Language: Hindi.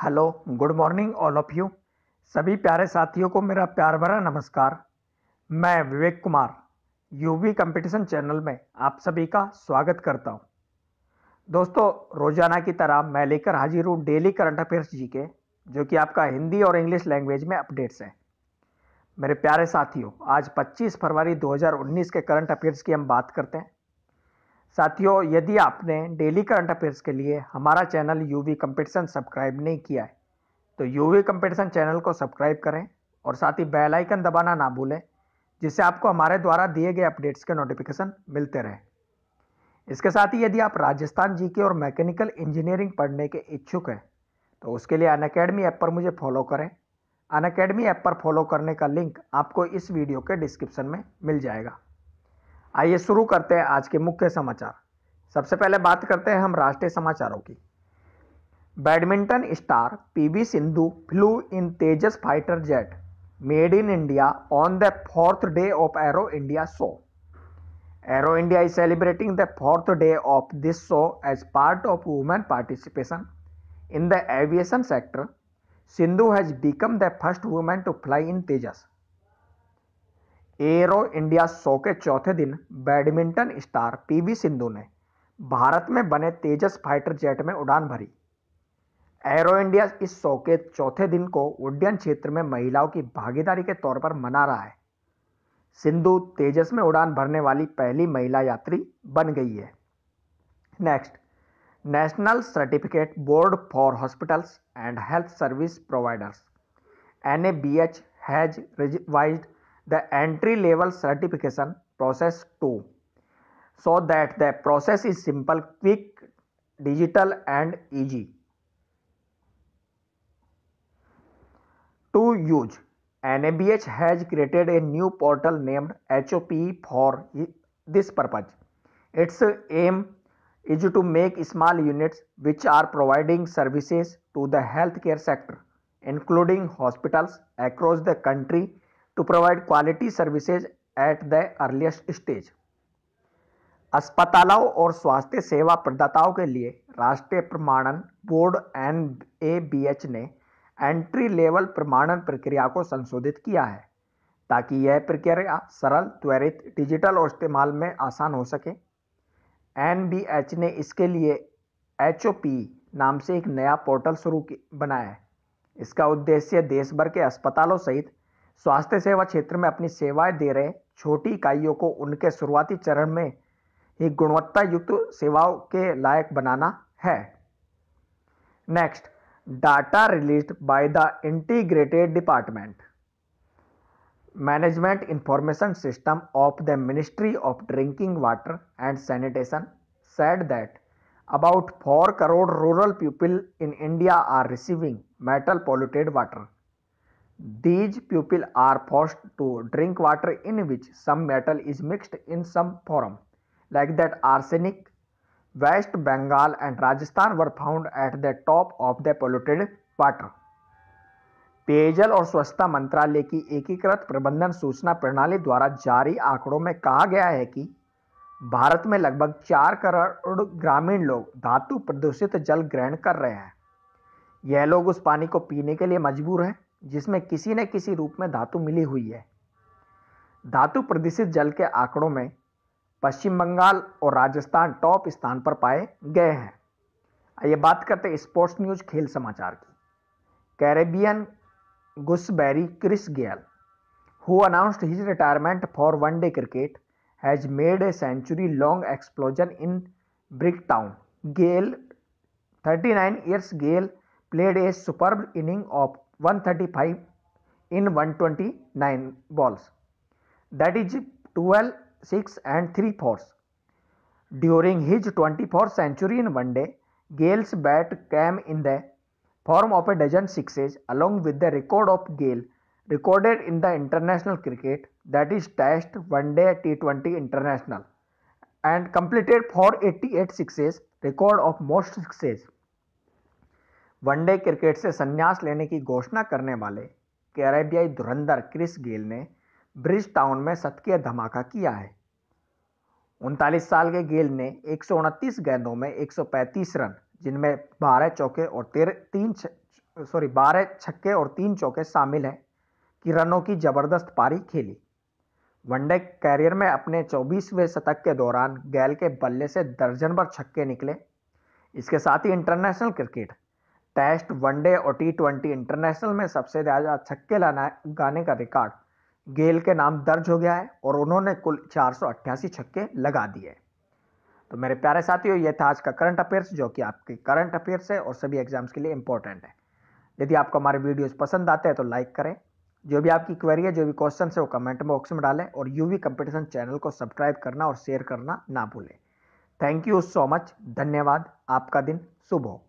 Hello, good morning all of you. सभी प्यारे साथियों को मेरा प्यार भरा नमस्कार। मैं Vivek Kumar U V competition channel में आप सभी का स्वागत करता हूँ। दोस्तों, रोज़ाना की तरह मैं लेकर हाजिर हूँ डेली करंट अफेयर्स जी के, जो कि आपका हिंदी और इंग्लिश लैंग्वेज में अपडेट्स हैं। मेरे प्यारे साथियों, आज 25 फरवरी 2019 के करंट अफेयर्स की हम बात करते हैं। साथियों, यदि आपने डेली करंट अफेयर्स के लिए हमारा चैनल यूवी कंपटीशन सब्सक्राइब नहीं किया है तो यूवी कंपटीशन चैनल को सब्सक्राइब करें और साथ ही बेल आइकन दबाना ना भूलें, जिससे आपको हमारे द्वारा दिए गए अपडेट्स के नोटिफिकेशन मिलते रहें। इसके साथ ही यदि आप राजस्थान जीके और मैकेनिकल इंजीनियरिंग पढ़ने के इच्छुक हैं तो उसके लिए अन अकेडमी ऐप पर मुझे फॉलो करें। अन अकेडमी ऐप पर फॉलो करने का लिंक आपको इस वीडियो के डिस्क्रिप्शन में मिल जाएगा। आइए शुरू करते हैं आज के मुख्य समाचार। सबसे पहले बात करते हैं हम राष्ट्रीय समाचारों की। Badminton star P V Sindhu flew in Tejas fighter jet. Made in India on the fourth day of Aero India show. Aero India is celebrating the fourth day of this show as part of women participation in the aviation sector. Sindhu has become the first women to fly in Tejas. Aero India show के चौथे दिन बैडमिंटन स्टार पीवी सिंधु ने भारत में बने तेजस फाइटर जेट में उड़ान भरी। एरो इंडिया इस शो के चौथे दिन को उड्डयन क्षेत्र में महिलाओं की भागीदारी के तौर पर मना रहा है। सिंधु तेजस में उड़ान भरने वाली पहली महिला यात्री बन गई है। Next, national certificate board for hospitals and health service providers, N A B H has revised the entry level certification process too so that the process is simple quick digital and easy. To use. NABH has created a new portal named HOP for this purpose. Its aim is to make small units which are providing services to the healthcare sector, including hospitals across the country to provide quality services at the earliest stage. अस्पतालों और स्वास्थ्य सेवा प्रदाताओं के लिए राष्ट्रीय प्रमाणन board N A B H ने एंट्री लेवल प्रमाणन प्रक्रिया को संशोधित किया है, ताकि यह प्रक्रिया सरल, त्वरित डिजिटल और इस्तेमाल में आसान हो सके एन बी एच ने इसके लिए एच ओ पी नाम से एक नया पोर्टल शुरू बनाया है इसका उद्देश्य देश भर के अस्पतालों सहित स्वास्थ्य सेवा क्षेत्र में अपनी सेवाएँ दे रहे छोटी इकाइयों को उनके शुरुआती चरण में ही गुणवत्ता युक्त सेवाओं के लायक बनाना है। Next data release by the integrated department management information system of the ministry of drinking water and sanitation said that about four crore rural people in India are receiving metal polluted water these people are forced to drink water in which some metal is mixed in some form like that arsenic West Bengal and Rajasthan were found at the top of the polluted water पेयजल और स्वच्छता मंत्रालय की एकीकृत प्रबंधन सूचना प्रणाली द्वारा जारी आंकड़ों में कहा गया है कि भारत में लगभग चार करोड़ ग्रामीण लोग धातु प्रदूषित जल ग्रहण कर रहे हैं। यह लोग उस पानी को पीने के लिए मजबूर हैं। जिसमें किसी न किसी रूप में धातु मिली हुई है। धातु प्रदूषित जल के आंकड़ों में पश्चिम बंगाल और राजस्थान टॉप स्थान पर पाए गए हैं। आइए बात करते हैं स्पोर्ट्स न्यूज़ खेल समाचार की। Caribbean gooseberry Chris Gayle who announced his retirement for one day cricket has made a century long explosion in Bridgetown Gayle 39 years Gayle played a superb inning of 135 in 129 balls. That is 12, 6 and 3 fours. During his 24th century in one day, Gale's bat came in the form of a dozen sixes along with the record of Gale recorded in the international cricket that is Test One Day T20 International and completed 488 sixes record of most sixes. One day cricket से संन्यास लेने की घोषणा करने वाले कैरेबियाई धुरंधर क्रिस गेल ने ब्रिज टाउन में सतकीय धमाका किया है। उनतालीस साल के गेल ने एक सौ उनतीस गेंदों में 135 रन, जिनमें बारह चौके और तेरह, तीन सॉरी, बारह छक्के और तीन चौके शामिल हैं कि रनों की ज़बरदस्त पारी खेली। वनडे कैरियर में अपने 24वें शतक के दौरान गैल के बल्ले से दर्जन भर छक्के निकले। इसके साथ ही international cricket test one day और टी ट्वेंटी इंटरनेशनल में सबसे ज़्यादा छक्के लाना, गाने का रिकॉर्ड। गेल के नाम दर्ज हो गया है और उन्होंने कुल चार सौ अट्ठासी छक्के लगा दिए। तो मेरे प्यारे साथियों, ये था आज का करंट अफेयर्स जो कि आपके करंट अफेयर्स है और सभी एग्ज़ाम्स के लिए इंपॉर्टेंट है। यदि आपको हमारे वीडियोस पसंद आते हैं तो लाइक करें। जो भी आपकी क्वेरी है, जो भी क्वेश्चन है, वो कमेंट बॉक्स में डालें और यूवी कंपटीशन चैनल को सब्सक्राइब करना और शेयर करना ना भूलें। थैंक यू सो मच धन्यवाद, आपका दिन शुभ हो।